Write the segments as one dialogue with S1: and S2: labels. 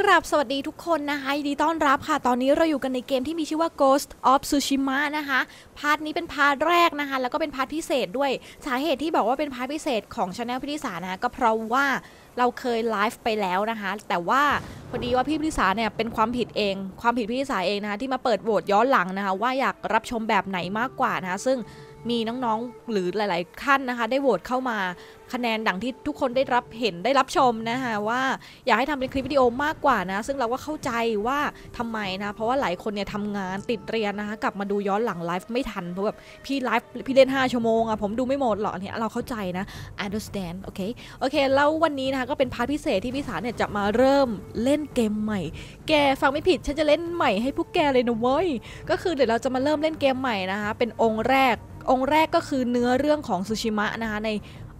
S1: กราบสวัสดีทุกคนนะคะยินดีต้อนรับค่ะ ตอนนี้เราอยู่กันในเกมที่มีชื่อว่า Ghost of Tsushima นะคะ part นี้เป็น part แรกนะคะ แล้วก็เป็น part พิเศษด้วย สาเหตุที่บอกว่าเป็นพาร์ทพิเศษของช anel พิธิสานะคะก็เพราะว่าเราเคยไลฟ์ไปแล้วนะคะ แต่ว่าพอดีว่าพี่พิธิสาเนี่ยเป็นความผิดเอง ความผิดพี่พิธิสาเองนะคะที่มาเปิดโหวตย้อนหลังนะคะ ว่าอยากรับชมแบบไหนมากกว่านะคะซึ่ง มีน้องๆ หรือหลายๆท่านนะคะ ได้โหวตเข้ามาคะแนนดังที่ทุกคนได้รับเห็นได้รับชมนะคะว่าอยากให้ทำเป็นคลิปวิดีโอมากกว่านะ ซึ่งเราก็เข้าใจว่าทำไมนะ เพราะว่าหลายคนเนี่ยทำงานติดเรียนนะคะกลับมาดูย้อนหลังไลฟ์ไม่ทันเพราะแบบพี่ไลฟ์พี่เล่น 5 ชั่วโมงอะผมดูไม่หมดหรอกเนี่ยเราเข้าใจนะ understand โอเคโอเค แล้ววันนี้นะคะก็เป็น part พิเศษที่พี่ธิสาเนี่ยจะมาเริ่มเล่นเกมใหม่ แกฟังไม่ผิดฉันจะเล่นใหม่ให้พวกแกเลยนะเว้ยก็คือเดี๋ยวเราจะมาเริ่มเล่นเกมใหม่นะคะเป็นองก์แรก องก์แรกก็คือเนื้อเรื่องของซูชิมะนะคะใน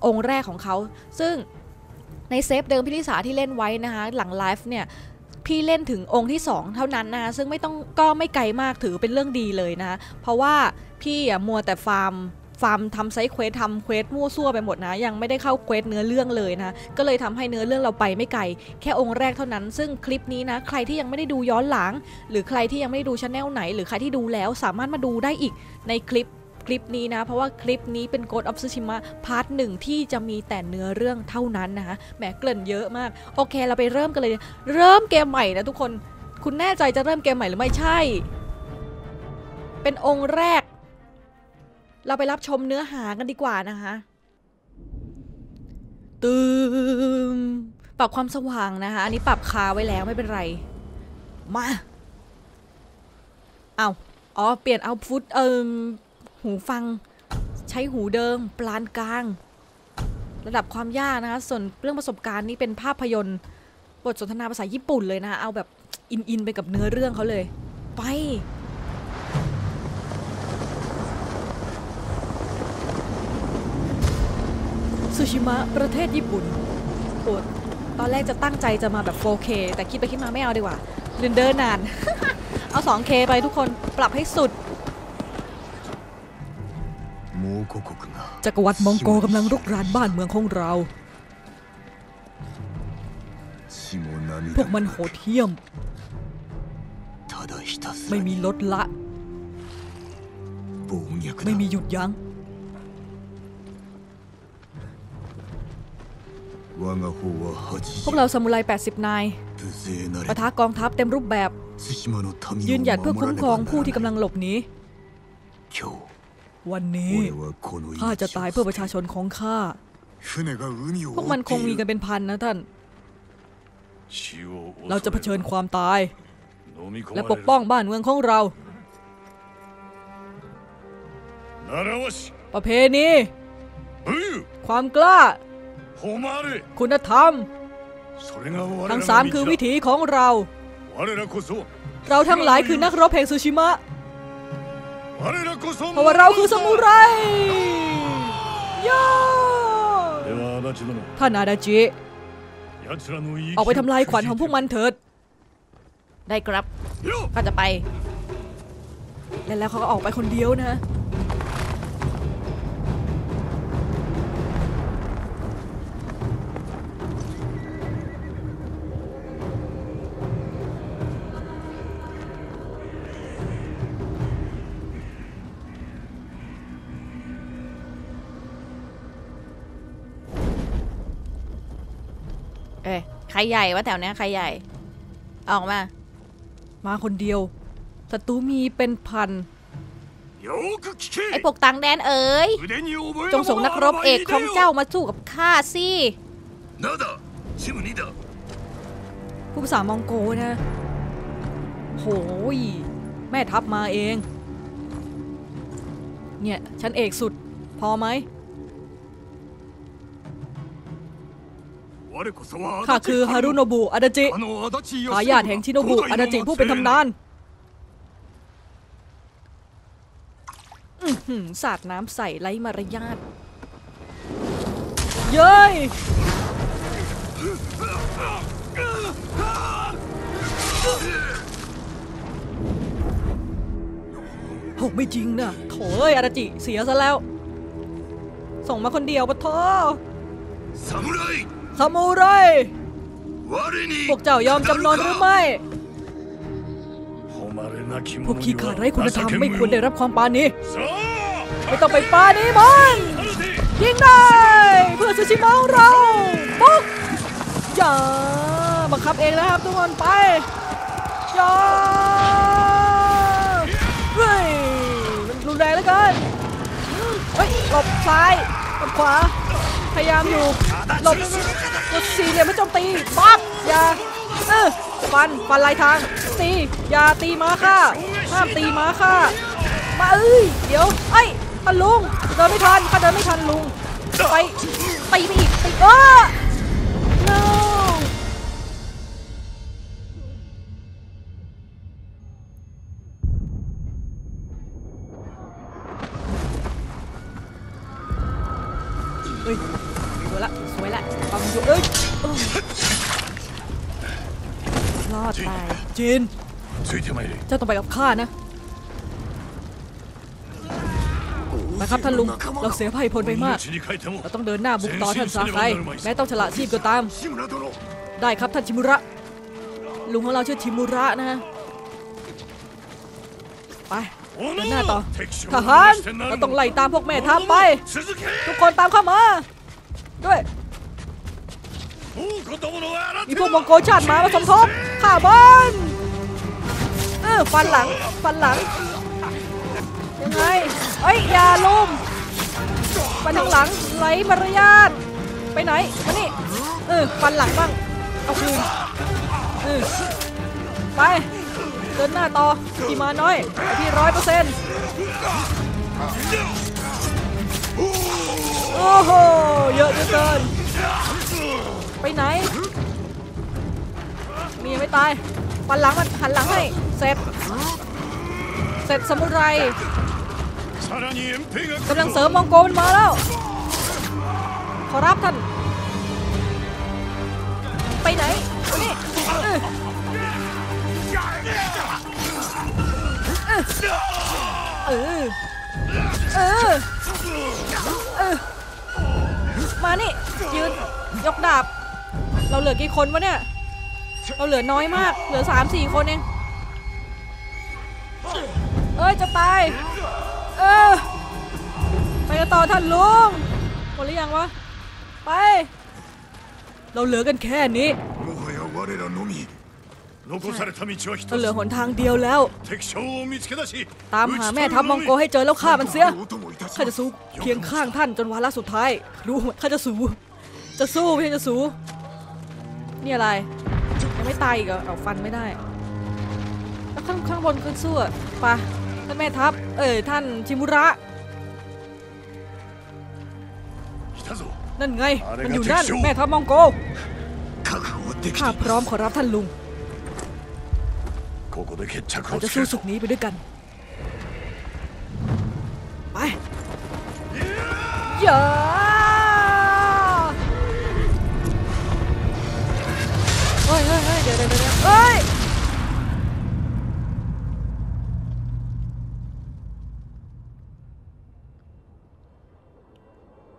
S1: องก์แรกของเขา ซึ่งใน save เดิมพี่ธิสาที่เล่นไว้นะคะหลังไลฟ์เนี่ยพี่เล่นถึงองก์ที่ 2 เท่านั้นนะคะซึ่งไม่ต้องก็ไม่ไกลมากถือเป็นเรื่องดีเลยนะคะเพราะว่าพี่มัวแต่ farm farm ทำ side quest ทำ quest มั่วซั่วไปหมดนะ ยังไม่ได้เข้า quest เนื้อเรื่องเลยนะก็เลยทำให้เนื้อเรื่องเราไปไม่ไกล แค่องก์แรกเท่านั้น ซึ่งคลิปนี้นะใครที่ยังไม่ได้ดูย้อนหลัง หรือใครที่ยังไม่ได้ดูช anel ไหน หรือใครที่ดูแล้วสามารถมาดูได้อีกในคลิป คลิปนี้นะ เพราะว่าคลิปนี้เป็น Ghost of Tsushima พาร์ทหนึ่งที่จะมีแต่เนื้อเรื่องเท่านั้นนะคะแหมเกริ่นเยอะมาก โอเคเราไปเริ่มกันเลย เริ่มเกมใหม่นะทุกคน คุณแน่ใจจะเริ่มเกมใหม่หรือไม่ใช่ เป็นองค์แรก เราไปรับชมเนื้อหากันดีกว่านะคะตืมปรับความสว่างนะคะ อันนี้ปรับคาไว้แล้วไม่เป็นไร มา เอา อ๋อ เปลี่ยนเอาฟุตเอิม หูฟัง ใช้หูเดิม ปลานกลาง ระดับความยากนะคะ ส่วนเรื่องประสบการณ์นี้เป็นภาพยนตร์ บทสนทนาภาษาญี่ปุ่นเลยนะเอาแบบอินอินไปกับเนื้อเรื่องเขาเลย ไปสุชิมะประเทศญี่ปุ่นปวดตอนแรกจะตั้งใจจะมาแบบ 4K แต่คิดไปคิดมาไม่เอาดีกว่าเดินเดินนาน เอา 2K ไปทุกคนปรับให้สุด จักรวรรดิมองโกกำลังรุกรานบ้านเมืองของเรา พวกมันโหดเหี้ยม ไม่มีลดละ ไม่มีหยุดยัง้งพวกเราสมุไร80 นายปะทะกองทัพเต็มรูปแบบ ยืนหยัดเพื่อคุ้มครองผู้ที่กำลังหลบหนี วันนี้ข้าจะตายเพื่อประชาชนของข้า พวกมันคงมีกันเป็นพันนะท่าน เราจะเผชิญความตาย และปกป้องบ้านเมืองของเรา ประเพณีความกล้า คุณธรรม ทั้งสามคือวิถีของเรา เราทั้งหลายคือนักรบแห่งสุชิมะ เพราะเราคือสมุไรย่ท่านอาดาจิ ออกไปทำลายขวัญของพวกมันเถิด ได้ครับ ก็จะไป แล้วเขาก็ออกไปคนเดียวนะ ใครใหญ่วะแถวเนี้ยใครใหญ่ ออกมา มาคนเดียวศัตรูมีเป็นพันไอ้พวกต่างแดนเอ๋ยจงส่งนักรบเอกของเจ้ามาสู้กับข้าสิผู้ภาษามองโกนะโหยแม่ทัพมาเอง เนี่ย ฉันเอกสุด พอไหม ข้าคือฮารุโนบุอาดาจิทายาทแห่งชิโนบุอาดาจิผู้เป็นทำนานสาดน้ำใส่ไรมารยาท เย้ยโหไม่จริงนะโถเอ้ยอาดาจิ เสียซะแล้ว ส่งมาคนเดียวปะท้
S2: อ
S1: ซามูไร
S2: ซามูไร
S1: พวกเจ้ายอมจำนนหรือไม่พวกขี้ขาดไร้คุณธรรมไม่ควรได้รับความปาน
S3: นี้
S1: ไม่ต้องไปปานี้มันยิงได้เพื่อซูชิมะของเราปุ๊กอย่าบังคับเองนะครับทุกคนไปจ้าเฮ้ยมันรุนแรงเหลือเกินเฮ้ยหลบซ้ายหลบขวาพยายามอยู่ หลบกดสี่เหลี่ยมไม่โจมตีปั๊บอย่าเออฟันฟันลายทางตีอย่าตีม้าค่ะห้ามตีม้าค่ะมาเอ้ยเดี๋ยวเอ้ท่านลุงเดินไม่ทันข้าเดินไม่ทันลุงไปตีไปอีกตีเออ รอดตายจีนเจ้าต้องไปกับข้านะนะครับท่านลุง เราเสียภัยพลไปมาก เราต้องเดินหน้าบุกต่อท่านสาไคแม้ต้องฉละชีพก็ตาม ได้ครับท่านชิมุระ ลุงของเราชื่อชิมุระนะฮะ ไปเดินหน้าต่อ ทหาร เราต้องไล่ตามพวกแม่ทัพไป ทุกคนตามเข้ามา ด้วย มีพวกมองโกชาติมามาสมทบข่าบอลเออฟันหลังฟันหลังยังไงเอ้ยอย่าลุมฟันทางหลังไหลมารยาทไปไหนมานี่เออฟันหลังบ้างเอาคืนเออไปเดินหน้าต่อพี่มาน้อยไปที่ร้อยเปอร์เซ็นต์โอ้โหเยอะเกิน ไปไหน มีไม่ตายปันหลังมันหันหลังให้ เสร็จ เสร็จสมุไรกำลังเสริมมองโกมันมาแล้ว ขอรับท่าน ไปไหนนี่เออเออเออมานี่ ยืน ยกดาบ เราเหลือกี่คนวะเนี่ย เราเหลือน้อยมาก เหลือสามสี่คนเอง เอ้ยจะตาย เออ ไปกันต่อท่านลุงหมดหรือยังวะ ไป เราเหลือกันแค่นี้เราเหลือหนทางเดียวแล้ว ตามหาแม่ทัพมองโกให้เจอแล้วฆ่ามันเสีย ข้าจะสู้เพียงข้างท่านจนวาระสุดท้าย รู้ข้าจะสู้ จะสู้เพียงจะสู้ นี่อะไร ยังไม่ตายอีกเหรอเอาฟันไม่ได้ แล้วข้างข้างบนขึ้นสู้อะปะท่านแม่ทัพ เอ่ยท่านชิมุระ นั่นไง มันอยู่นั่น แม่ทัพมองโกข้าพร้อมขอรับท่านลุงเราจะสู้สุกนี้ไปด้วยกัน ไปเยอะ เดี๋ยวเดี๋ยวเดี๋ยว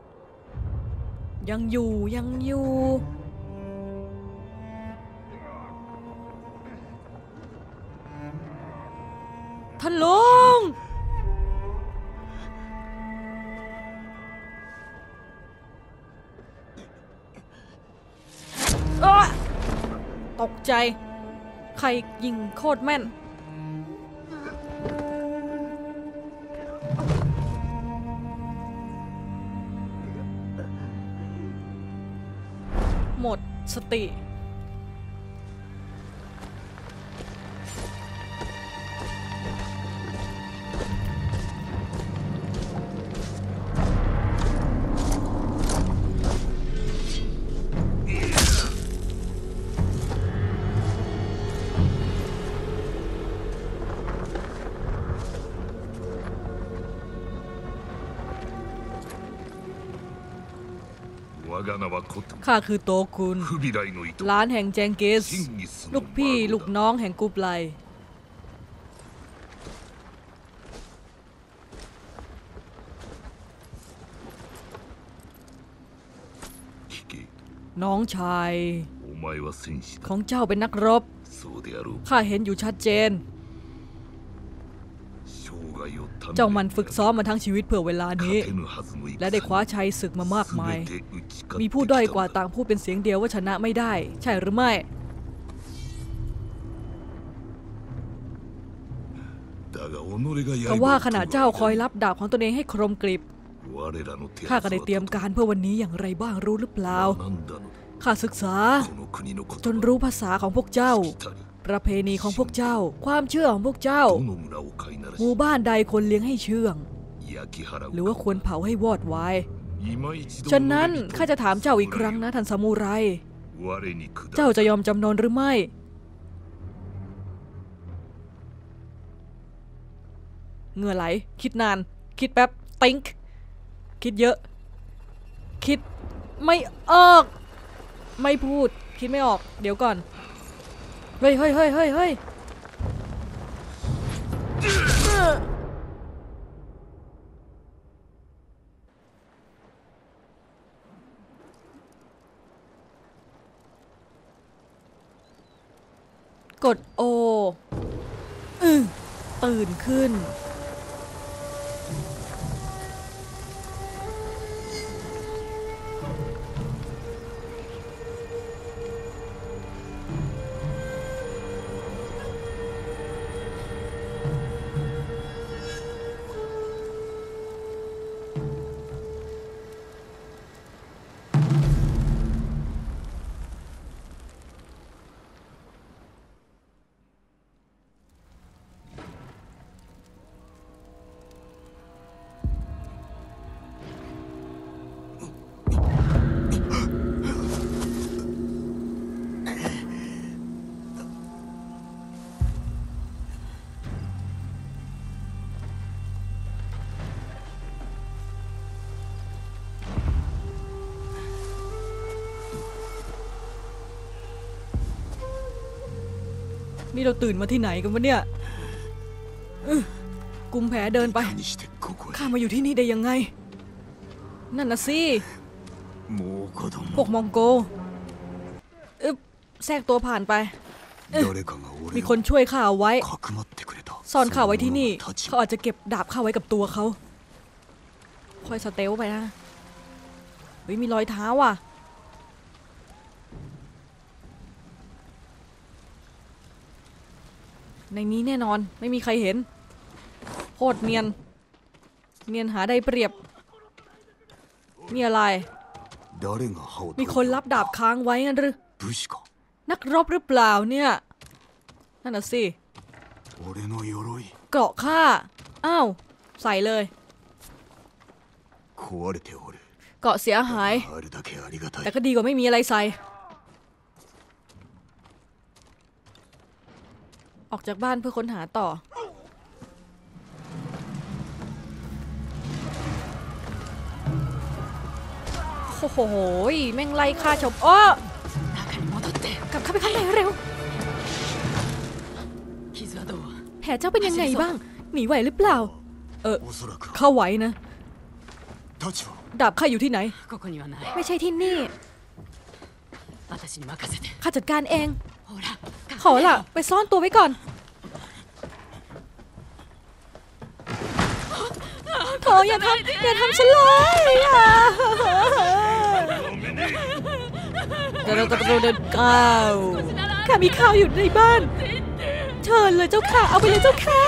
S1: เฮ้ยยังอยู่ยังอยู่ ท่านลุง ตกใจ ใครยิงโคตรแม่น หมดสติ ข้าคือโตคุณ
S2: ห
S1: ลานแห่งแจงเกส ลูกพี่ลูกน้องแห่งกูปไลน้องชาย ของเจ้าเป็นนักรบ ข้าเห็นอยู่ชัดเจน เจ้ามันฝึกซ้อมมาทั้งชีวิตเผื่อเวลานี้ และได้คว้าชัยศึกมามากมาย มีผู้ด้อยกว่าต่างพูดเป็นเสียงเดียวว่าชนะไม่ได้ ใช่หรือไม่แต่ว่าขณะเจ้าคอยรับดาบของตนเองให้ครมกริบข้าก็ได้เตรียมการเพื่อวันนี้อย่างไรบ้างรู้หรือเปล่าข้าศึกษา จนรู้ภาษาของพวกเจ้า ประเพณีของพวกเจ้า ความเชื่อของพวกเจ้า หมู่บ้านใดคนเลี้ยงให้เชื่อง หรือว่าควรเผาให้วอดวายฉะนั้นข้าจะถามเจ้าอีกครั้งนะท่านซามูไร เจ้าจะยอมจำนนหรือไม่ เงื่อไหล คิดนาน คิดแป๊บ ติ๊งคิดเยอะ คิดไม่ออก ไม่พูด คิดไม่ออก เดี๋ยวก่อน เฮ้ยเฮ้ยเฮ้ยเฮ้ยเฮ้ยกดโอ อืตื่นขึ้น นี่เราตื่นมาที่ไหนกันวะเนี่ยกุมแผลเดินไป ข้ามาอยู่ที่นี่ได้ยังไง นั่นนะสิ พวกมองโกแทรกตัวผ่านไป มีคนช่วยข้าเไว้ ซ่อนข้าไว้ที่นี่ เขาอาจจะเก็บดาบข้าไว้กับตัวเขา คอยสเตลไปนะเฮ้ยมีรอยเท้าอะ ในนี้แน่นอนไม่มีใครเห็นโคตรเนียน เนียนหาได้เปรียบ มีอะไร มีคนรับดาบค้างไว้งั้นหรือ นักรบหรือเปล่าเนี่ย นั่นน่ะสิเกราะข้า อ้าว ใส่เลย เกาะเสียหาย แต่ก็ดีกว่าไม่มีอะไรใส่ ออกจากบ้านเพื่อค้นหาต่อ โอ้โห แม่งไล่ฆ่าชมอ้อ กลับเข้าไปข้างในเร็ว แผลเจ้าเป็นยังไงบ้าง หนีไหวหรือเปล่า เออข้าไหวนะ ดาบข้าอยู่ที่ไหน ไม่ใช่ที่นี่ ข้าจัดการเอง
S4: ほら
S1: ขอละไปซ่อนตัวไว้ก่อนขออย่าทำอย่าทำฉันเลยอะเดี๋ยวเราจะเดินก้าวข้ามีข้าวอยู่ในบ้านเชิญเลยเจ้าค่ะ เอาไปเลยเจ้าค่ะ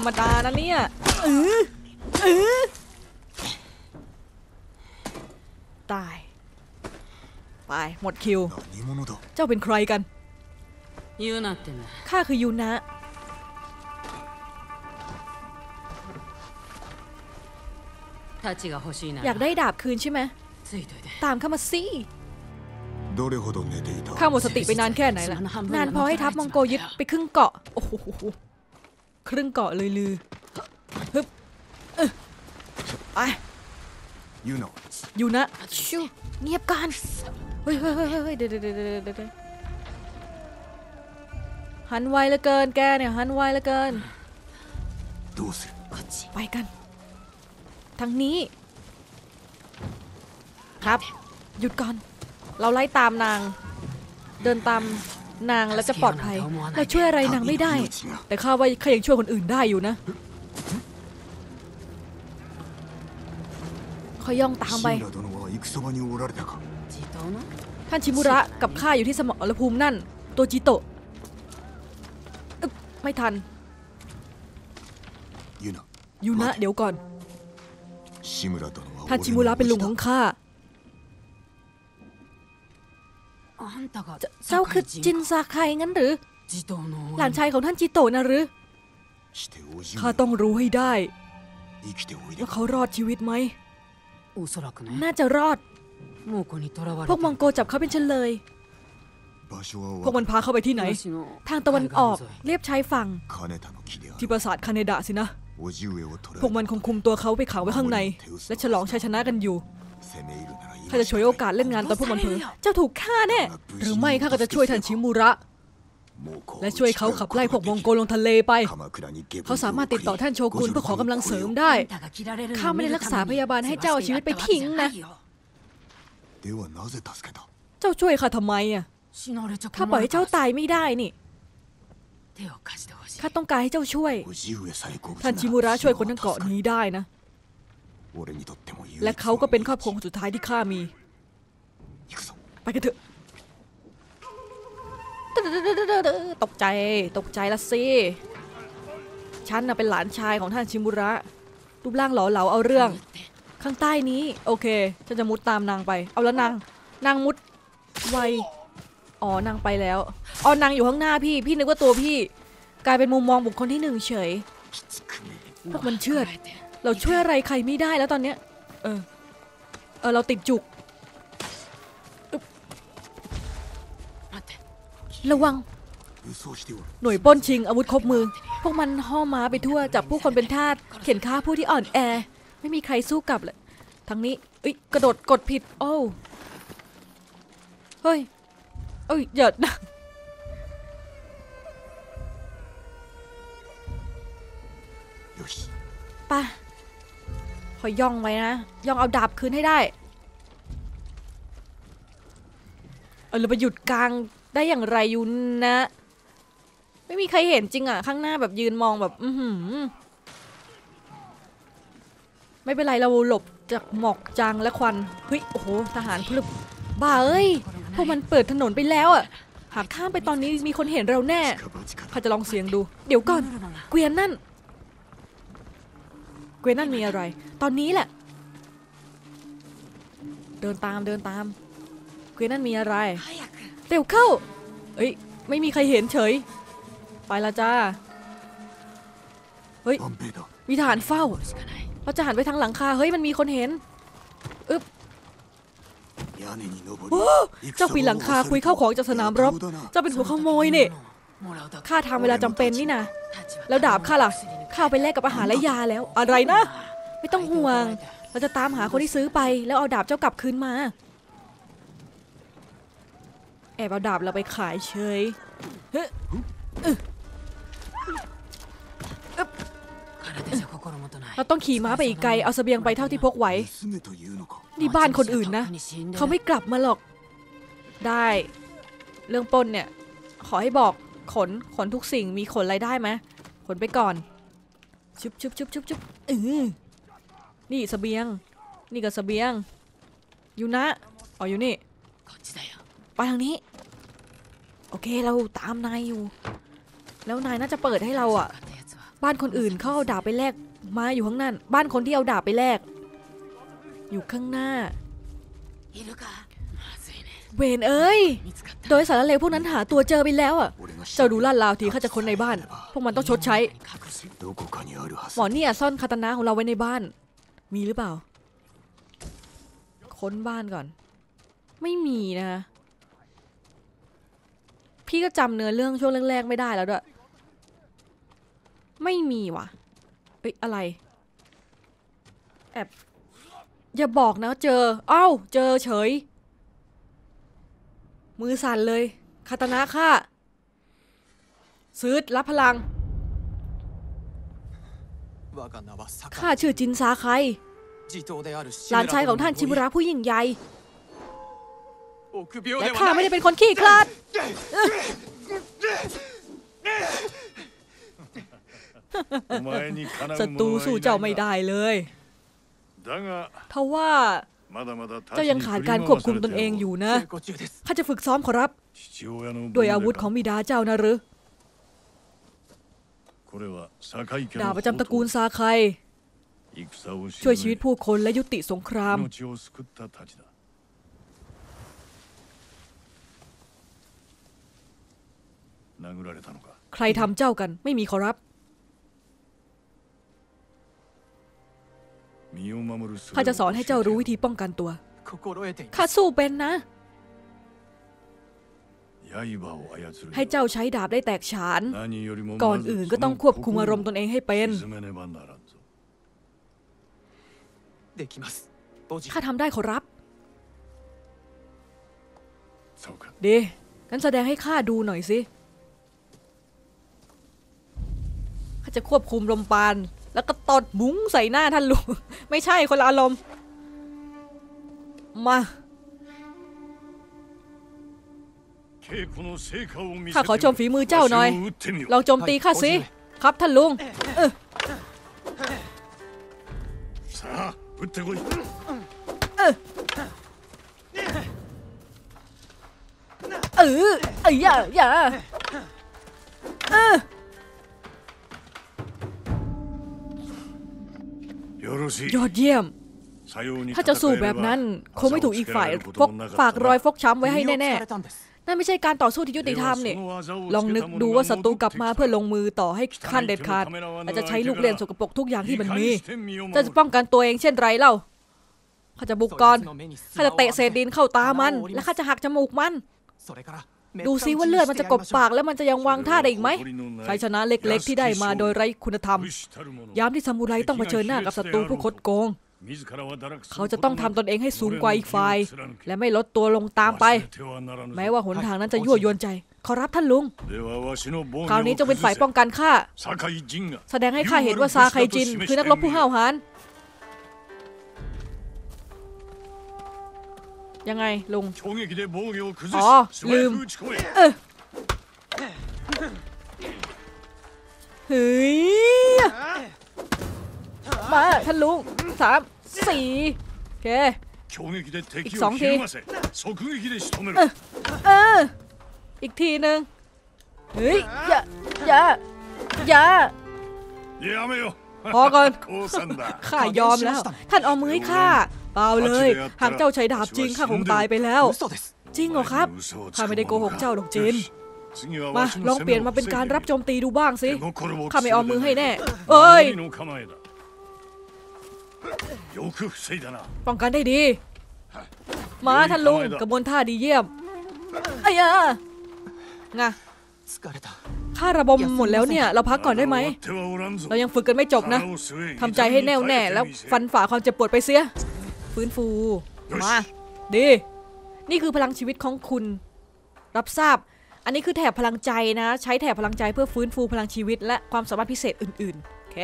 S1: ธรรมดานะเนี่ยเออตาย ไป หมดคิว เจ้าเป็นใครกัน
S4: ยูนะ
S1: ข้าคือยูนะ อยากได้ดาบคืนใช่ไหม ตามเข้ามาสิข้าหมดสติไปนานแค่ไหนล่ะ นานพอให้ทัพมองโกยึดไปครึ่งเกาะ โอ้โห ครึ่งเกาะเลยลือฮึบไอยูโน
S2: อ
S1: ยู่นะชิเงียบกันเฮ้ยเฮ้ยเฮ้ยเดี๋ยวเดี๋ยวเดี๋ยวหันไวเหลือเกินแกเนี่ยหันไวเหลือเกิน
S4: ดูสิ
S1: ไปกันทางนี้ ครับ หยุดก่อน เราไล่ตามนาง เดินตาม นางแล้จะปลอดภัยเราช่วยอะไรนางไม่ได้ แต่ข้าว่าข้ายังช่วยคนอื่นได้อยู่นะขอย่องตามไปท่านชิมุระกับข้าอยู่ที่สมรภูมินั่น ตัวจิโตะไม่ทันยูนะเดี๋ยวก่อนท่านชิมุระเป็นลุงของข้า เจ้าคือจินซาไคงั้นหรือ หลานชายของท่านจิโตนะหรือ ข้าต้องรู้ให้ได้ ว่าเขารอดชีวิตไหม น่าจะรอด พวกมองโกจับเขาเป็นเชน
S2: เลย
S1: พวกมันพาเขาไปที่ไหน ทางตะวันออกเรียบชายฝั่ง ที่ปราสาทคาเนดะสินะ พวกมันคงคุมตัวเขาไปขังไว้ข้างใน และฉลองชัยชนะกันอยู่ ข้าจะช่วยโอกาสเล่นงานตอนพวกมันเผลอเจ้าถูกฆ่าแน่ หรือไม่ข้าก็จะช่วยทันชิมูระ และช่วยเขาขับไล่พวกมองโกลงทะเลไป เขาสามารถติดต่อท่านโชกุนเพื่อขอกำลังเสริมได้ ข้าไม่ได้รักษาพยาบาลให้เจ้าชีวิตไปทิ้งนะ เจ้าช่วยข้าทำไมอะ ข้าปล่อยให้เจ้าตายไม่ได้นี่ข้าต้องการให้เจ้าช่วย ท่านชิมูระช่วยคนทั้งเกาะนี้ได้นะ และเขาก็เป็นครอบครัวสุดท้ายที่ข้ามี ไปกันเถอะ ตกใจ ตกใจละสิ ฉันน่ะเป็นหลานชายของท่านชิมุระ รูปร่างหล่อเหลาเอาเรื่อง ข้างใต้นี้ โอเค ฉันจะมุดตามนางไป เอาแล้วนาง นางมุด ไว อ๋อ นางไปแล้ว อ๋อ นางอยู่ข้างหน้าพี่ พี่นึกว่าตัวพี่ กลายเป็นมุมมองบุคคลที่หนึ่งเฉย พวกมันเชื่อ เราช่วยอะไรใครไม่ได้แล้วตอนเนี้ย เออ เออเราติดจุก ระวัง หน่วยป้นชิงอาวุธครบมือ พวกมันห่อม้าไปทั่ว จับผู้คนเป็นทาส เข็นฆ่าผู้ที่อ่อนแอ ไม่มีใครสู้กลับเลยทางนี้เอ้ยกระโดดกดผิด โอ้เฮ้ย เอ้ยหย่ดนะป่ะ พอย่องไว้นะ ย่องเอาดาบคืนให้ได้ เออเราไปหยุดกลางได้อย่างไรยุนนะ ไม่มีใครเห็นจริงอะข้างหน้าแบบยืนมองแบบ อื้มไม่เป็นไรเราหลบจากหมอกจางและควันเฮ้ยโอ้โหทหารพลึบบ้าเอ้ยพวกมันเปิดถนนไปแล้วอะหากข้ามไปตอนนี้มีคนเห็นเราแน่ข้าจะลองเสียงดู เดี๋ยวก่อน เกวียนนั่น เกรนั่นมีอะไร ตอนนี้แหละ เดินตามเดินตาม เกรนั่นมีอะไร เร็วเข้าเฮ้ย ไม่มีใครเห็นเฉย ไปละจ้า เฮ้ย มีทหารเฝ้า เราจะหันไปทางหลังคา เฮ้ย มันมีคนเห็น อึ๊
S2: บ
S1: เจ้าปีหลังคาคุยเข้าของจากสนามรบ เจ้าเป็นหัวขโมย
S4: เนี่ย
S1: ข้าทำเวลาจำเป็นนี่นะแล้วดาบข้าล่ะข้าไปแลกกับอาหารและยาแล้ว อะไรนะ ไม่ต้องห่วง เราจะตามหาคนที่ซื้อไปแล้วเอาดาบเจ้ากลับคืนมา แอบเอาดาบเราไปขายเฉยเราต้องขี่ม้าไปอีกไกล เอาเสบียงไปเท่าที่พกไหว นี่บ้านคนอื่นนะ เขาไม่กลับมาหรอก ได้ เรื่องปนเนี่ย ขอให้บอก ขนขนทุกสิ่งมีขนอะไรได้ไหมขนไปก่อนชุบชุบชุบชุบชุบออนี่สเบียง นี่ก็สเบียงอยู่นะอ๋ออยู่นี่ไปทางนี้ โอเคเราตามนายอยู่ แล้วนายน่าจะเปิดให้เราอะบ้านคนอื่นเขาเอาดาบไปแลกมาอยู่ข้างนั่น บ้านคนที่เอาดาบไปแลกอยู่ข้างหน้า เวนเอ้ย โดยสารเลวพวกนั้นหาตัวเจอไปแล้วอะ เจ้าดูลาดลาวทีข้าจะค้นในบ้าน พวกมันต้องชดใช้ หมอนี่ซ่อนคาตานาของเราไว้ในบ้าน มีหรือเปล่า ค้นบ้านก่อน ไม่มีนะพี่ก็จำเนื้อเรื่องช่วงแรกๆไม่ได้แล้วด้วย ไม่มีว่ะ เอ้ยอะไร แอบอย่าบอกนะเจอ เอ้า เจอเฉย มือสั่นเลยคาตนะค่ะซืดรับพลังข้าชื่อจินซาไคหลานชายของท่านชิมุระผู้ยิ่งใหญ่และข้าไม่ได้เป็นคนขี้คลาดศัตรูสู้เจ้าไม่ได้เลยทว่า เจ้ายังขาดการควบคุมตนเองอยู่นะ ข้าจะฝึกซ้อมขอรับ ด้วยอาวุธของบิดาเจ้านะหรือ ดาบประจำตระกูลซาไค ช่วยชีวิตผู้คนและยุติสงคราม ใครทำเจ้ากันไม่มีขอรับ ข้าจะสอนให้เจ้ารู้วิธีป้องกันตัวข้าสู้เป็นนะ ให้เจ้าใช้ดาบได้แตกฉาน ก่อนอื่นก็ต้องควบคุมอารมณ์ตนเองให้เป็นข้าทำได้ขอรับ ดีงั้นแสดงให้ข้าดูหน่อยสิ ข้าจะควบคุมลมปาน แล้วก็ตดบุ้งใส่หน้าท่านลุง ไม่ใช่คนละอารมณ์ มาข้าขอชมฝีมือเจ้าหน่อย ลองโจมตีข้าสิ ครับท่านลุงเออเอ้ยอย่าอย่าเออ ยอดเยี่ยม ถ้าจะสู้แบบนั้น คงไม่ถูกอีกฝ่ายฟกฝากรอยฟกช้ำไว้ให้แน่ๆ นั่นไม่ใช่การต่อสู้ที่ยุติธรรมเนี่ยลองนึกดูว่าศัตรูกลับมาเพื่อลงมือต่อให้ขั้นเด็ดขาด อาจจะใช้ลูกเล่นสกปรกทุกอย่างที่มันมีจะจะป้องกันตัวเองเช่นไรเล่าข้าจะบุกก่อนข้าจะเตะเศษดินเข้าตามัน และข้าจะหักจมูกมัน ดูซิว่าเลือดมันจะกบปากแล้วมันจะยังวางท่าได้อีกไหมชัยชนะเล็กๆ ที่ได้มาโดยไร้คุณธรรม ยามที่ซามูไรต้องเผชิญหน้ากับศัตรูผู้คดโกง เขาจะต้องทำตนเองให้สูงกว่าอีกฝ่าย และไม่ลดตัวลงตามไป แม้ว่าหนทางนั้นจะยั่วยวนใจ ขอรับท่านลุง คราวนี้จงเป็นฝ่ายป้องกันข้า แสดงให้ข้าเห็นว่าซาไคจิน คือนักรบผู้ห้าวหาญ ยังไงลุง
S3: อ๋
S1: อ
S3: อ
S1: ลื
S3: ลื
S1: ม
S3: ม
S1: เฮ้ย มาท่านลุงสามสี่โอเค
S3: อี
S1: กสองที
S3: เเอ
S1: ออีกทีหนึ่งเฮ้ย อย่า อย่า อย่าพอก่อนข้ายอมแล้ว ท่านเอามือให้ข้า เปล่าเลย หากเจ้าใช้ดาบจริงข้าคงตายไปแล้ว จริงเหรอครับข้าไม่ได้โกหกเจ้าหรอกจินมาลอ
S3: ง
S1: เปลี่ยนมาเป็
S3: น
S1: กา
S3: รรั
S1: บโจมตีดูบ้า
S3: ง
S1: สิข้าไม่อ
S3: อ
S1: ม
S3: มื
S1: อให้แน่
S3: เอ้
S1: ยป้องกันได้ดี มาท่านลุงกระบวนท่าดีเยี่ยมไอ้ยะงะข้าระบมหมดแล้วเนี่ย เราพักก่อนได้ไหม เรายังฝึกกันไม่จบนะทำใจให้แน่วแน่แล้วฟันฝ่าความเจ็บปวดไปเสีย ฟื้นฟู มา ดี นี่คือพลังชีวิตของคุณ รับทราบ อันนี้คือแถบพลังใจนะ ใช้แถบพลังใจเพื่อฟื้นฟูพลังชีวิต และความสามารถพิเศษอื่นๆ โอเค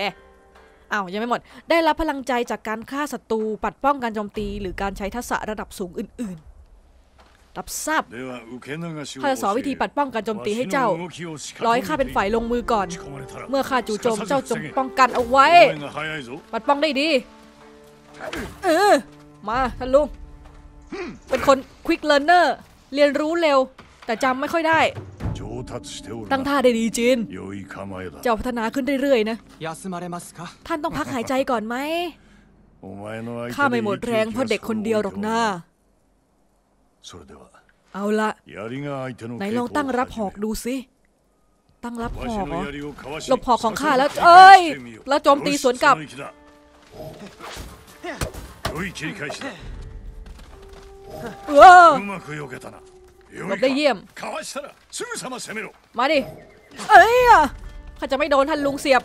S1: อ้าวยังไม่หมด ได้รับพลังใจจากการฆ่าศัตรู ปัดป้องการโจมตี หรือการใช้ทักษะระดับสูงอื่น ๆ รับทราบ
S3: ข้าจะสอนวิธีปัดป้องการโจมตีให้เจ้า
S1: ร้
S3: ร้
S1: อ
S3: อยย
S1: ข้า
S3: ข้า
S1: เป็
S3: เป็นน
S1: ฝ่า
S3: ฝ่ายย
S1: ล
S3: ล
S1: ง
S3: ง
S1: มื
S3: มื
S1: อ
S3: อ
S1: ก่
S3: ก่
S1: อ
S3: อนน
S1: เมื่
S3: เมื่
S1: อ
S3: อ
S1: ข้า
S3: ข้า
S1: จู่
S3: จู่
S1: โจ
S3: โจ
S1: ม
S3: ม
S1: เจ้า
S3: เจ้า
S1: จ
S3: จ
S1: ง
S3: ง
S1: ป้
S3: ป้
S1: อ
S3: องง
S1: กั
S3: กันน
S1: เอา
S3: เอา
S1: ไว้
S3: ไว้
S1: ปัดป้องได้ดี เออ มาท่านลุง เป็นคนควิกเลอร์เนอร์เรียนรู้เร็ว แต่จำไม่ค่อยได้ ตั้งท่าได้ดีจิน เจ้าพัฒนาขึ้นเรื่อยๆนะ ท่านต้องพักหายใจก่อนไหมข้าไม่หมดแร
S3: ง
S1: เพราะเด็กค
S3: น
S1: เดีย
S3: ว
S1: หรอ
S3: ก
S1: นะเอาละไหนลองตั้งรับหอกดูสิ ตั้งรับหอกหรอหลบหอกของข้าแล้ว เอ้ย แล้วโจมตีสวนกลับ เออ หลบได้เยี่ยม มาดิ เอ้ยอะข้าจะไม่โดนท่านลุงเสียบ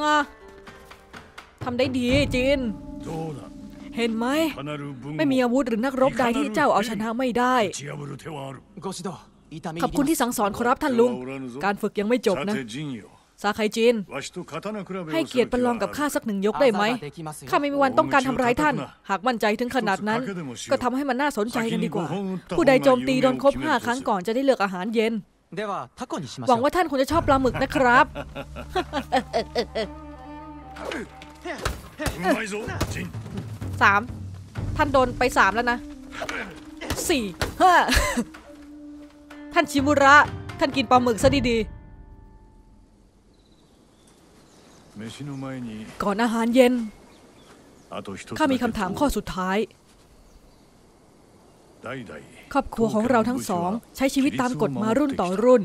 S1: งาทำได้ดีจิน เห็นไหม
S3: かなる文
S1: ไม่มีอาวุธหรือนักรบใดที่เจ้าเอาชนะไม่ได้
S3: 打ち破る手はある
S5: ご指導痛み
S1: ขอบคุณที่สั่งสอนขอรับท่านลุง การฝึกยังไม่จบ
S3: さ
S1: นะ
S3: て陣よ
S1: ซาไคจิน ให้เกียรติประลองกับข้าสักหนึ่งยกได้ไหม ข้าไม่มีวันต้องการทำร้ายท่าน หากมั่นใจถึงขนาดนั้น ก็ทำให้มันน่าสนใจกันดีกว่า ผู้ใดโจมตีโดนครบห้าครั้งก่อนจะได้เลือกอาหารเย็น หวังว่าท่านคงจะชอบปลาหมึกนะครับ สาม ท่านโดนไปสามแล้วนะสี่ห้าท่านชิมุระ ท่านกินปลาหมึกซะดีๆ ก่อนอาหารเย็น ข้ามีคำถามข้อสุดท้าย ครอบครัวของเราทั้งสอง ใช้ชีวิตตามกฎมารุ่นต่อรุ่น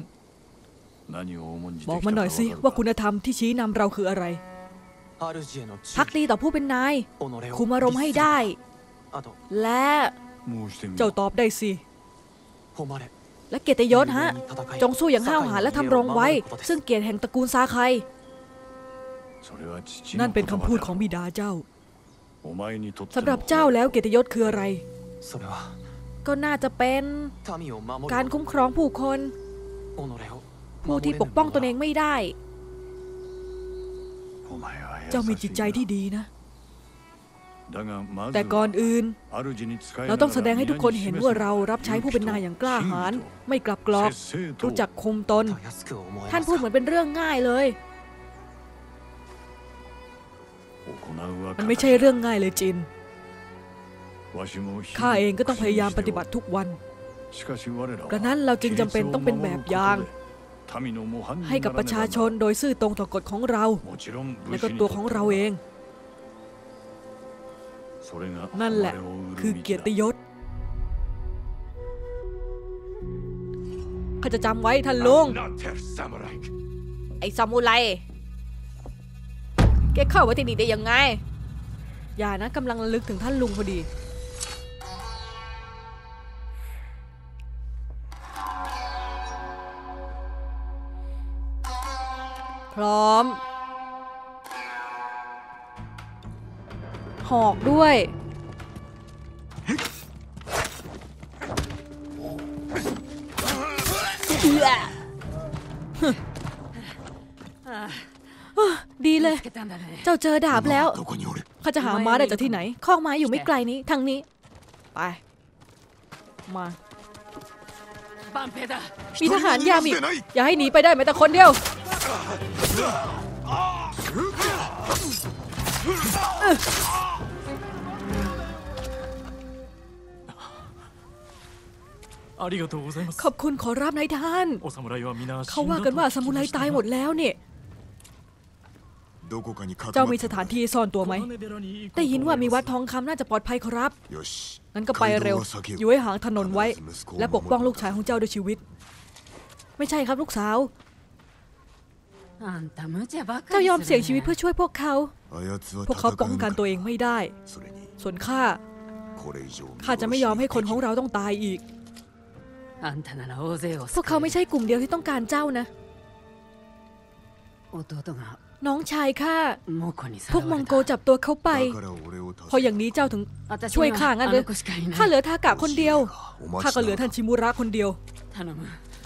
S1: บอกมาหน่อยสิว่าคุณธรรมที่ชี้นำเราคืออะไรทักดีต่อผู้เป็นนาย คุมอารมณ์ให้ได้ และ เจ้าตอบได้สิและเกียรติยศฮะ จงสู้อย่างห้าวหาญและทำรงไว้ ซึ่งเกียรติแห่งตระกูลซาใค
S3: ร
S1: นั่นเป็นคำพูดของบิดาเจ้าสำหรับเจ้าแล้วเกียรติยศคืออะไร ก็น่าจะเป็นการคุ้มครองผู้คน ผู้ที่ปกป้องตนเองไม่ได้ เจ้ามีจิตใจที่ดีนะ แต่ก่อนอื่น เราต้องแสดงให้ทุกคนเห็นว่าเรารับใช้ผู้เป็นนายอย่างกล้าหาญไม่กลับกลอกรู้จักคุมตน ท่านพูดเหมือนเป็นเรื่องง่ายเลย มันไม่ใช่เรื่องง่ายเลยจิน ข้าเองก็ต้องพยายามปฏิบัติทุกวัน
S3: ก
S1: ระนั้นเราจึงจำเป็นต้องเป็นแบบอย่าง ให้กับประชาชนโดยซื่อตรงต่อกฎของเรา และก็ตัวของเราเอง นั่นแหละคือเกียรติยศข้าจะจำไว้ท่านลุงไอ้ซามูไร แกเข้ามาที่นี่ได้ยังไง อย่านะกำลังลึกถึงท่านลุงพอดี พร้อม หอกด้วยเอ ดีเลย เจ้าเจอดาบแล้ว ข้าจะหาม้ได้จากที่ไหน ข้อไม้อยู่ไม่ไกลนี้ ทางนี้ ไป มามีทหารยามิอย่าให้หนีไปได้แม้แต่คนเดียว ขอบคุณขอรับนายท่าน เขาว่ากันว่าสมุไรตายหมดแล้วเนี่ย เจ้ามีสถานที่ซ่อนตัวไหม ได้หินว่ามีวัดทองคำน่าจะปลอดภัยครับ งั้นก็ไปเร็ว อยู่ให้หางถนนไว้ และปกป้องลูกชายของเจ้าด้วยชีวิต ไม่ใช่ครับลูกสาว เจ้ายอมเสี่ยงชีวิตเพื่อช่วยพวกเขา พวกเขาป้องกันตัวเองไม่ได้ ส่วนข้า ข้าจะไม่ยอมให้คนของเราต้องตายอีก พวกเขาไม่ใช่กลุ่มเดียวที่ต้องการเจ้านะ น้องชายข้าพวกมองโกจับตัวเขาไป พออย่างนี้เจ้าถึงช่วยข้างั้นเลยข้าเหลือทากะคนเดียวข้าก็เหลือท่านชิมุระคนเดียว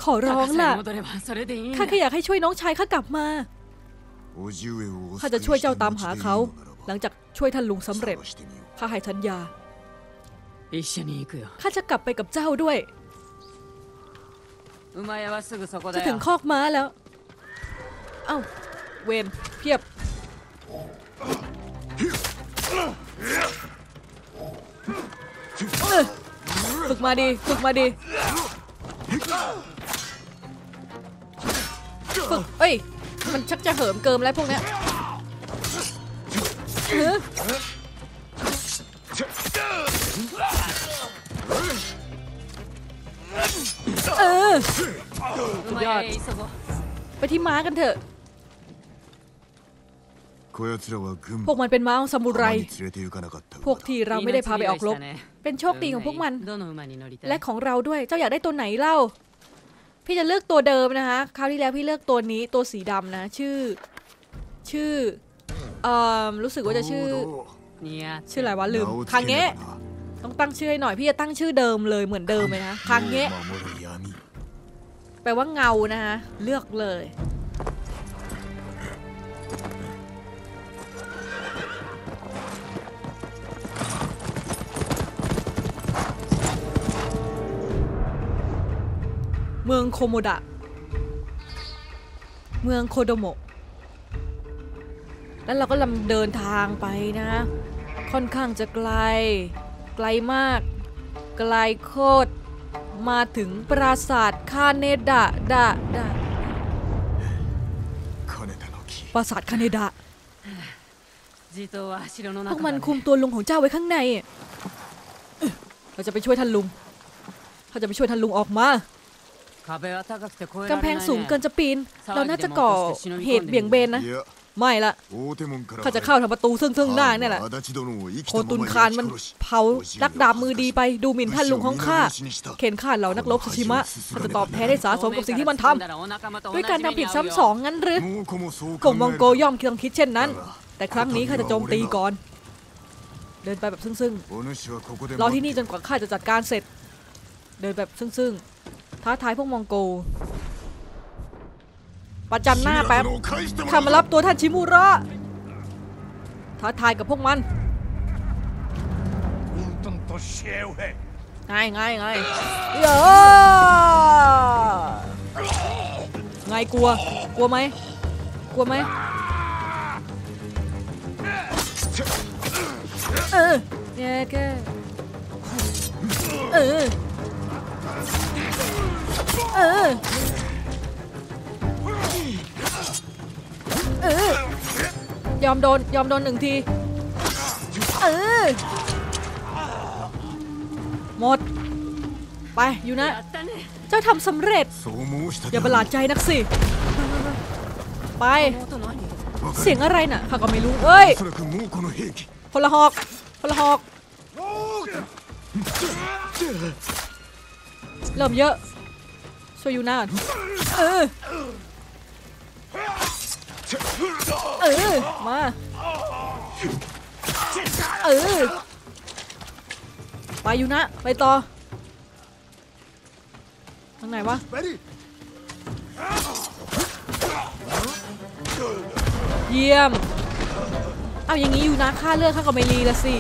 S1: ขอร้องล่ะข้าแค่อยากให้ช่วยน้องชายข้ากลับมาข้าจะช่วยเจ้าตามหาเขา หลังจากช่วยท่านลุงสำเร็จข้าให้ทันยาข้าจะกลับไปกับเจ้าด้วยจะถึงคอกม้าแล้ว เอ้า เวนเพียบฝึกมาดีฝึกมาดีฝึกเอ้ย มันชักจะเหิมเกิมแล้วพวกเนี้ยเออยอ
S4: ด
S1: ไปที่ม้ากันเถอะ พวกมันเป็นม้าของซามูไร พวกที่เราไม่ได้พาไปออกรบ เป็นโชคดีของพวกมัน และของเราด้วย เจ้าอยากได้ตัวไหนเล่า พี่จะเลือกตัวเดิมนะคะ คราวที่แล้วพี่เลือกตัวนี้ตัวสีดำนะ ชื่อ ชื่อ เอ่อ รู้สึกว่าจะชื่อ
S4: เนี่ย
S1: ชื่ออะไรวะลืม คา
S2: ง
S1: เงะต้องตั้งชื่อให้หน่อย พี่จะตั้งชื่อเดิมเลยเหมือนเดิมเลยนะ คางเงะแปลว่าเงานะคะเลือกเลย มืองโคโมดะ เมืองโคโดโมะแล้วเราก็ลำเดินทางไปนะ ค่อนข้างจะไกล ไกลมาก ไกลโคตร มาถึงปราสาทคาเนดะดะดะปราสาทคาเนดะ พวกมันคุมตัวลุงของเจ้าไว้ข้างใน เราจะไปช่วยท่านลุงเราจะไปช่วยท่านลุงออกมา กำแพงสูงเกินจะปีน เราน่าจะก่อเหตุเบี่ยงเบนนะ ไม่ละเขาจะเข้าทางประตูซึ่งซึ่งหน้าเนี่ยแหละโคตุนคานมันเผารักดาบมือดีไปดูหมิ่นท่านลุงของข้าเข็นข้าเหล่านักรบสุชิมะเขาจะตอบแทนได้สาสมกับสิ่งที่มันทำด้วยการทำผิดซ้ำสองงั้นหรือกลุ่มมองโกย่อมคิดเช่นนั้น แต่ครั้งนี้ข้าจะโจมตีก่อน เดินไปแบบซึ่ง
S2: ซึ่
S1: งรอที่นี่จนกว่าข้าจะจัดการเสร็จ เดินแบบซึ่งซึ่ง ท้าทายพวกมองโกประจันหน้าแป๊บข้ามารับตัวท่านชิมูระท้าทายกับพวกมันง่ายง่ายง่ายเยอง่ายกลัว กลัวไหมกลัวไหมเออเนี่ยแกเออ เออ เออ ยอมโดน ยอมโดนหนึ่งที เออ หมด ไป อยู่นะ เจ้าทำสำเร็จ อย่าประหลาดใจนักสิ ไป เสียงอะไรน่ะข้าก็ไม่รู้เอ้ย
S2: ค
S1: นละหอกคนละหอก เริ่มเยอะช่วยอยู่นาเออเออมาเออไปอยู่นะไปต่อทางไหนวะเยี่ยมเอาอย่างนี้อยู่นะค่าเลือดค่ากับเมลีละสิ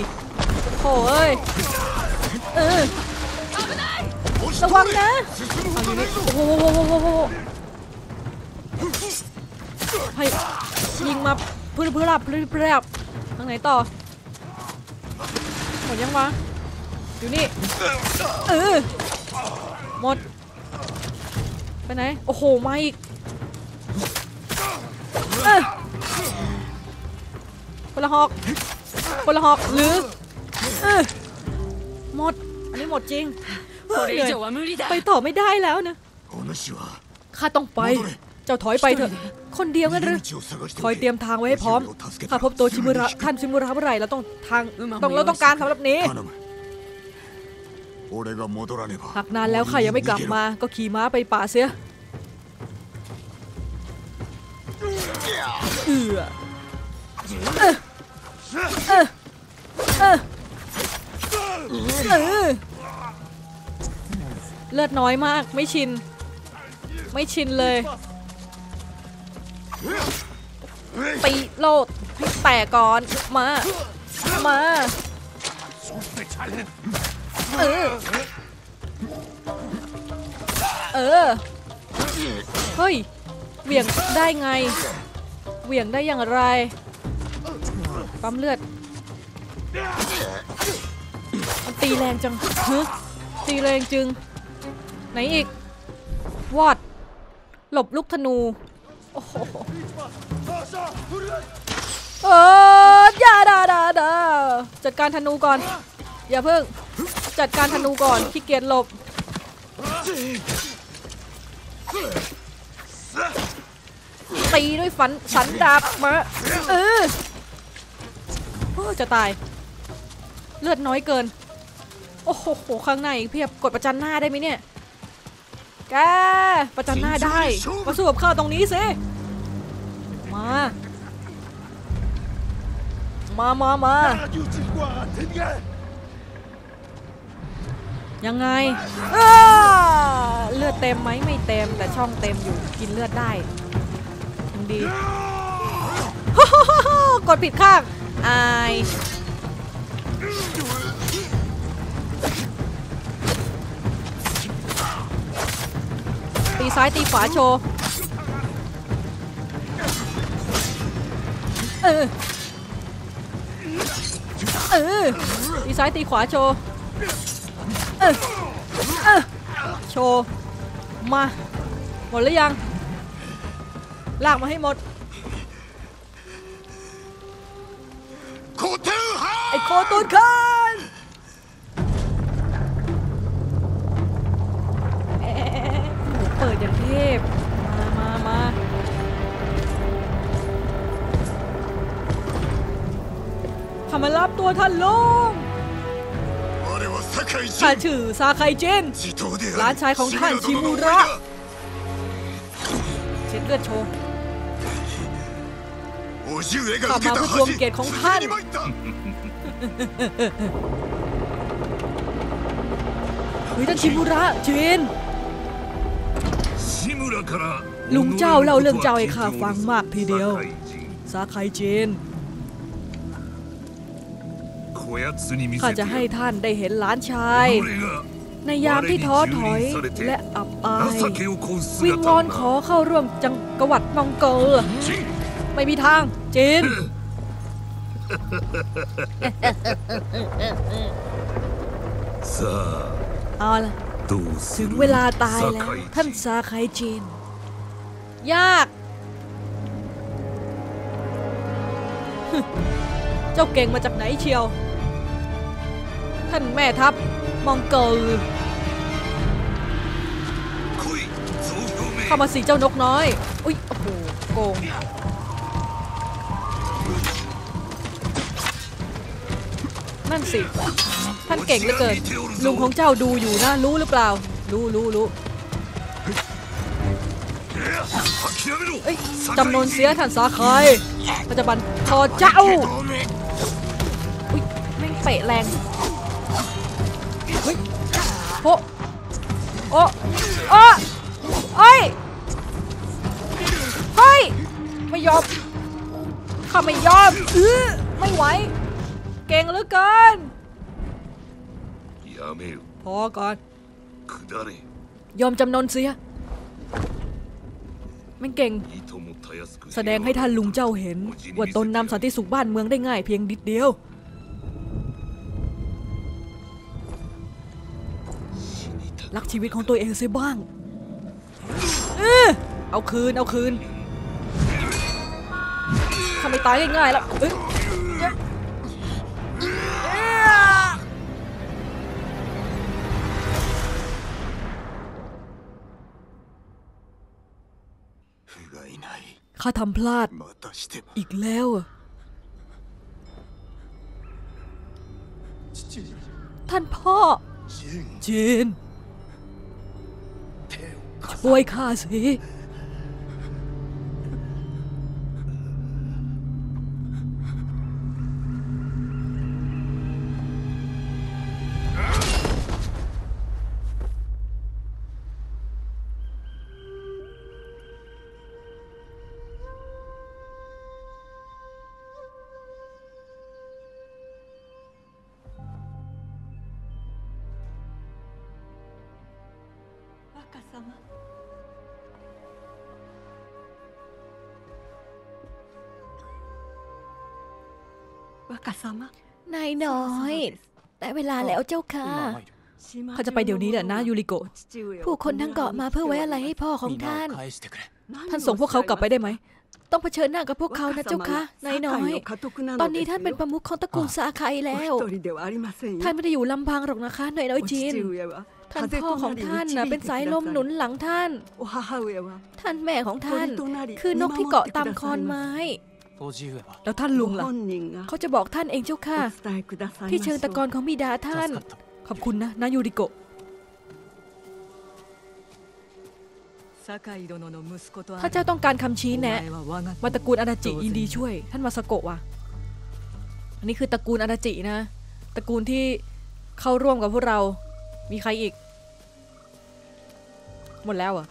S1: โถเอ้ยเออ ระวังนะอาอย่างนี้โอ้โหโอ้โหโอ้ให้ยิงมาเพื่อเพื่อรับเพื่อเพื่อรับทางไหนต่อหมดยังวะอยู่นี่เออหมดไปไหนโอ้โหมาอีกเออคนละหอกคนละหอกหรือเออหมด อันนี้หมดจริง เหนื่ยไปต่อไม่ได้แล้วนะข้าต้องไป เจ้าถอยไปเถอะ คนเดียวกันหรือคอยเตรียมทางไว้ให้พร้อมข้าพบตัวชิมุระท่านชิมุระเมื่อไหร่เราต้องทางต้องเราต้องการสำหรับนี้หักนานแล้วข้ายังไม่กลับมา ก็ขี่ม้าไปป่าเสียเอือเออเออเออ เลือดน้อยมากไม่ชิน ไม่ชินเลยตีโลดให้แตกก่อนมา มาเออเออเฮ้ยเหวี่ยงได้ไงเหวี่ยงได้อย่างไรปั๊มเลือดมันตีแรงจังฮะตีแรงจึง ไหนอีก วอด หลบลูกธนู โอ้โหเอออย่าดาดาดาจัดการธนูก่อน อย่าเพิ่ง จัดการธนูก่อนขี้เกียจหลบ ตีด้วยฝันสันดาบมาเออจะตาย เลือดน้อยเกิน โอ้โห ข้างในเพียบกดประจันหน้าได้ไหมเนี่ย แกประจันหน้าได้มาสู้กับข้าตรงนี้สิมา มามามายังไงเลือดเต็มไหมไม่เต็มแต่ช่องเต็มอยู่กินเลือดได้ยังดีกดผิดข้างอาย ตีซ้ายตีขวาโชว์เออเออตีซ้ายตีขวาโชว์เออเออโชว์มาหมดหรือยัง ลากมาให้หมด
S2: 古天
S1: ไอ้โคตูนคันิดอย่างเทพ มามามาขามารับตัวท่านลงข้าชื่อซาไคเจนร้านชายของท่านชิมูระเช็ดเลือดโชว์
S2: ก
S1: ลับมาเพื่อทวงเกียรติของท่านเฮ้ยท่านชิมูระเจน ลุงเจ้าเล่าเรื่องเจ้าให้ข้าฟังมากทีเดียว สาไคเจนข้าจะให้ท่านได้เห็นหลานชาย ในยามที่ท้อถอยและอับอาย วิงวอนขอเข้าร่วมจังกวัดมองเกอร์ไม่มีทางเจนเอาละ ถึงเวลาตายแล้ว ท่านซาไคจิน ยาก เจ้าเก่งมาจากไหนเชียว ท่านแม่ทัพมองเก
S3: ล
S1: เข้ามาสิเจ้านกน้อย อุ้ย โอ้โห โกงนั่นสิ ท่านเก่งเหลือเกินลุงของเจ้าดูอยู่นะ รู้หรือเปล่า รู้รู้รู้จำนวนเสียท่านสาคายปัจจุบันทอเจ้าอุ้ยแม่งเปะแรงเฮ้ยโอ้โอ้โอเฮ้ยเฮ้ยไม่ยอมข้าไม่ยอมเออไม่ไหว เก่งเหลือเกิน พอก่อน ยอมจำนนเสีย มันเก่ง แสดงให้ท่านลุงเจ้าเห็น ว่าตนนำสันติสุขบ้านเมืองได้ง่ายเพียงดิดเดียว รักชีวิตของตัวเองเสียบ้าง เอาคืน เอาคืนทำไมตายง่ายๆล่ะ ข้าทำพลาด อีกแล้วท่านพ่อ จีน ช่วยข้าสิ
S6: 若様若様
S1: นายน้อย แต่เวลาแล้วเจ้าค่ะ
S6: เขา
S1: เขาจะไปเดี๋ยวนี้แหละนะยูริโกะ ผู้คนทั้งเกาะมาเพื่อไว้อะไรให้พ่อของ
S5: 皆
S1: ท่าน
S5: を返してくれ
S1: ท่านส่งพวกเขากลับไปได้ไหม ต้องเผชิญหน้ากับพวกเขานะเจ้าค่ะ นายน้อย ตอนนี้ท่านเป็นประมุขของตระกูลซาไคแล้ว ท่านไม่ได้อยู่ลำพังหรอกนะคะนายน้อยจีน ท่านพ่อของท่านนะเป็นสายลมหนุนหลังท่าน ท่านแม่ของท่าน คือนกที่เกาะตามคอนไม้ แล้วท่านลุงล่ะ เขาจะบอกท่านเองเจ้าค่ะ ที่เชิงตะกอนของบิดาท่าน ขอบคุณนะนายูริโกถ้าเจ้าต้องการคำชี้แนะมาตระกูลอาดาจิอินดีช่วย ท่านมาสโกะวะอันนี้คือตระกูลอาดาจินะ ตระกูลที่เข้าร่วมกับพวกเรา มีใครอีก หมดแล้วเหรอะ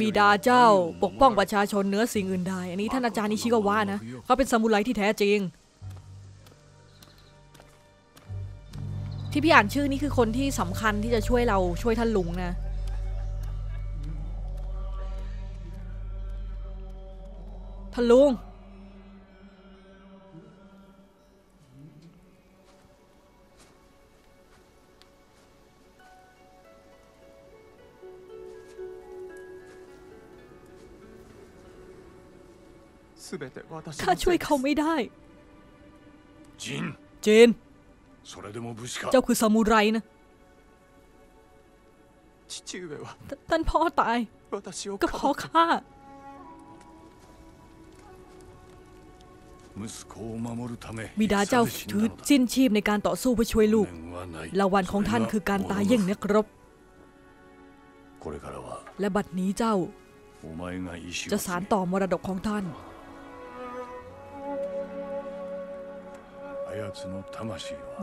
S1: บิดาเจ้าปกป้องประชาชนเหนื้อสิ่งอื่นใด อันนี้ท่านอาจารย์นิชิกาวะนะ เขาเป็นซามูไรที่แท้จริง ที่พี่อ่านชื่อนี่คือคนที่สำคัญที่จะช่วยเราช่วยท่านลุงนะ ท่านลุง ข้าช่วยเขาไม่ได้ จิน
S3: จิน
S1: เจ้าคือซามูไรนะ ท่านพ่อตาย ก็เพราข้าบิดาเจ้าถือสิ้นชีพในการต่อสู้เพื่อช่วยลูกละวันของท่านคือการตายยิ่งนักรบ และบัดนี้เจ้า จะสารต่อมรดกของท่าน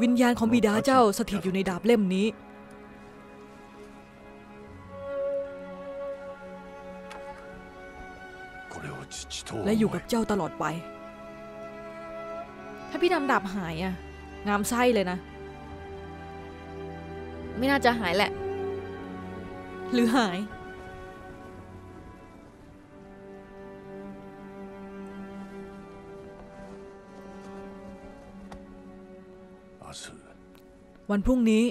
S1: วิญญาณของบิดาเจ้าสถิตอยู่ในดาบเล่มนี้ และอยู่กับเจ้าตลอดไป ถ้าพี่ดำดาบหายอะงามไส้เลยนะ ไม่น่าจะหายแหละ หรือหาย วันพรุ่งนี้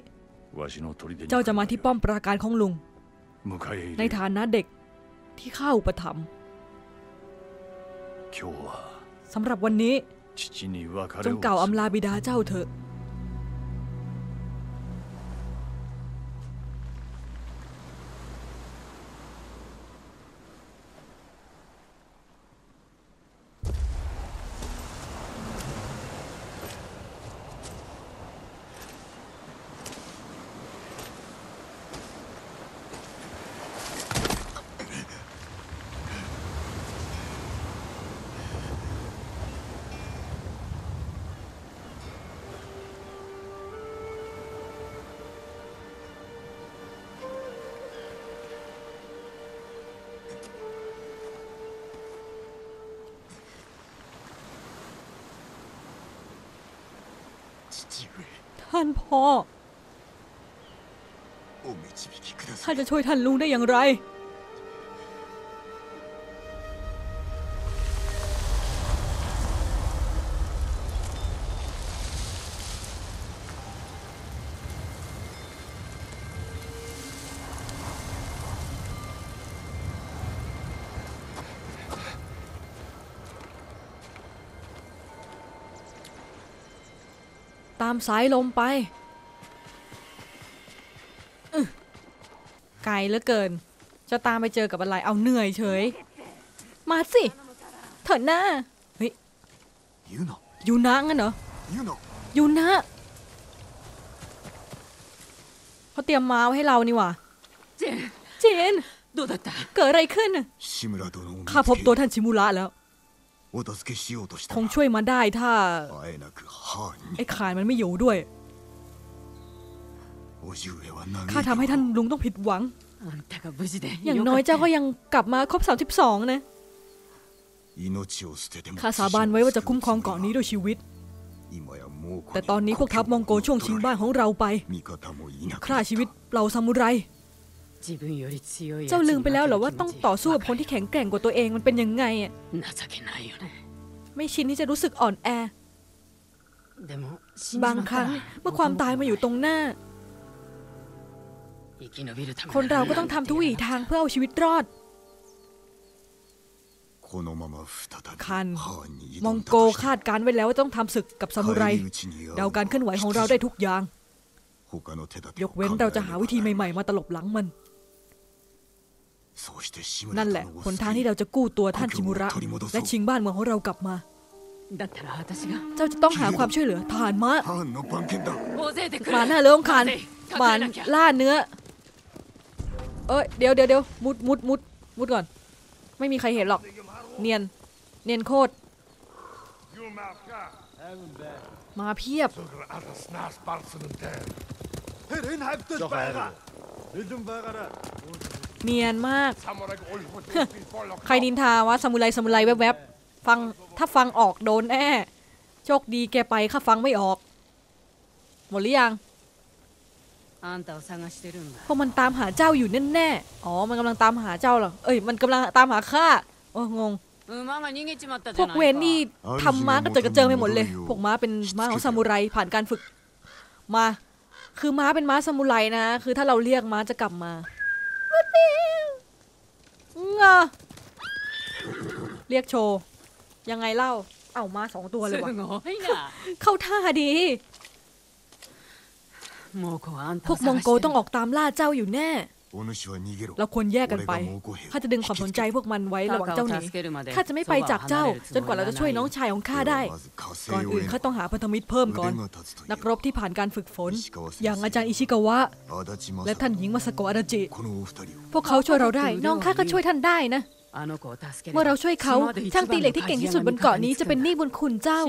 S1: เจ้าจะมาที่ป้อมปราการของลุง ในฐานะเด็กที่ข้าอุปถัมภ์สำหรับวันนี้ จงกล่าวอำลาบิดาเจ้าเถอะ พ่อ ท่านจะช่วยท่านลุงได้อย่างไร ตามสายลมไป เหลือเกิน จะตามไปเจอกับอะไร เอาเหนื่อยเฉย มาสิเถิดหน้าเฮ้ยยูนะงั้นเหรอยูนะเขาเตรียมมาไว้ให้เรานี่หว่าเจนเกิดอะไรขึ้นข้าพบตัวท่านชิมุระแล้ว คงช่วยมาได้ถ้า ไอ้ขายมันไม่อยู่ด้วย ข้าทำให้ท่านลุงต้องผิดหวัง อย่างน้อยเจ้าก็ยังกลับมาครบ 32 นะข้าสาบานไว้ว่าจะคุ้มครองเกาะนี้ด้วยชีวิต แต่ตอนนี้พวกทัพมองโกช่วงชิงบ้านของเราไปฆ่าชีวิตเราซามูไร เจ้าลืมไปแล้วเหรอว่าต้องต่อสู้กับคนที่แข็งแกร่งกว่าตัวเองมันเป็นยังไงอะไม่ชินที่จะรู้สึกอ่อนแอ บางครั้งเมื่อความตายมาอยู่ตรงหน้า คนเราก็ต้องทำทุกวิถีทางเพื่อเอาชีวิตรอด คัน มองโกคาดการไว้แล้วว่าต้องทำศึกกับซามูไร เดาการเคลื่อนไหวของเราได้ทุกอย่าง ยกเว้นเราจะหาวิธีใหม่ๆ มาตลบหลังมัน นั่นแหละหนทางที่เราจะกู้ตัวท่านชิมุระ และชิงบ้านเมืองของเรากลับมาเจ้าจะต้องหาความช่วยเหลือทหารม้ามาหน้าเรื่องคันมาล่าเนื้อ เอ้ยเดี๋ยวเดี๋ยวเดี๋ยวมุดมุดมุดมุดก่อน ไม่มีใครเห็นหรอก เนียน เนียนโคตร มาเพียบ เนียนมาก ใครนินทาวะซามูไรซามูไรแวบๆ ฟังถ้าฟังออกโดนแน่ โชคดีแกไปข้าฟังไม่ออก หมดหรือยัง พวกมันตามหาเจ้าอยู่แน่ๆ อ๋อ มันกำลังตามหาเจ้าเหรอ เอ้ย มันกำลังตามหาข้า โอ้งง พวกเวนนี่ทำม้ากระเจิดกระเจิงไปหมดเลย พวกม้าเป็นม้าของซามูไรผ่านการฝึก มา คือม้าเป็นม้าซามูไรนะ คือถ้าเราเรียกม้าจะกลับมาเรียกโชยังไงเล่า เอาม้าสองตัวเลยวะเข้าท่าดี พวกมองโกต้องออกตามล่าเจ้าอยู่แน่ เราควรแยกกันไปข้าจะดึงความสนใจพวกมันไว้ระหว่างเจ้าหนีข้าจะไม่ไปจากเจ้า จนกว่าเราจะช่วยน้องชายของข้าได้ ก่อนอื่นข้าต้องหาพันธมิตรเพิ่มก่อน นักรบที่ผ่านการฝึกฝน อย่างอาจารย์อิชิกาวะ และท่านหญิงมาสโกอาดาจิ พวกเขาช่วยเราได้ น้องข้าก็ช่วยท่านได้นะ เมื่อเราช่วยเขาช่างตีเหล็กที่เก่งที่สุดบนเกาะนี้จะเป็นหนี้บุญคุณเจ้า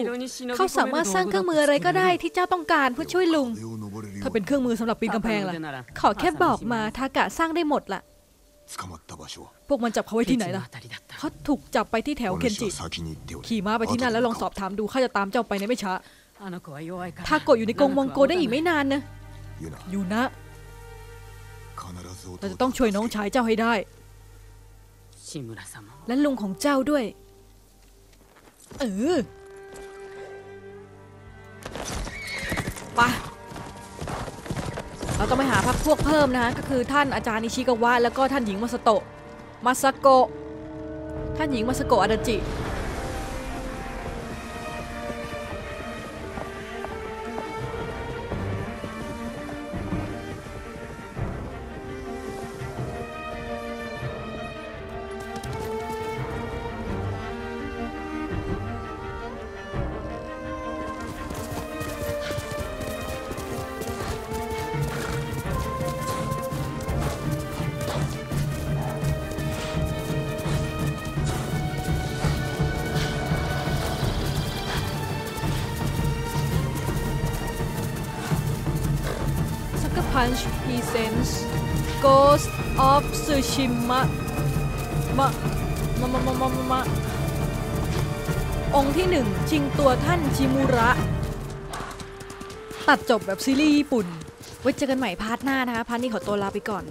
S1: เขาสามารถสร้างเครื่องมืออะไรก็ได้ที่เจ้าต้องการเพื่อช่วยลุง ถ้าเป็นเครื่องมือสำหรับปีนกำแพงล่ะ ขอแค่บอกมาทากะสร้างได้หมดล่ะ พวกมันจับเขาไว้ที่ไหนล่ะ เขาถูกจับไปที่แถวเคนจิ ขี่ม้าไปที่นั่นแล้วลองสอบถามดูข้าจะตามเจ้าไปในไม่ช้าทากะอยู่ในกรงมองโกได้อีกไม่นานนะ อยู่นะ เราจะต้องช่วยน้องชายเจ้าให้ได้ และลุงของเจ้าด้วย เออไปะเราต้องไปหาพักพวกเพิ่มนะก็คือท่านอาจารย์อิชิกาวะแล้วก็ท่านหญิงมาสโตะมาสโกะท่านหญิงมาสโกะอาดาจิ ชิมะมะมะมะมะมะมะมะองก์ที่หนึ่งชิงตัวท่านชิมูระ ตัดจบแบบซีรีส์ญี่ปุ่น ไว้เจอกันใหม่ part หน้านะคะ part นี้ขอตัวลาไปก่อน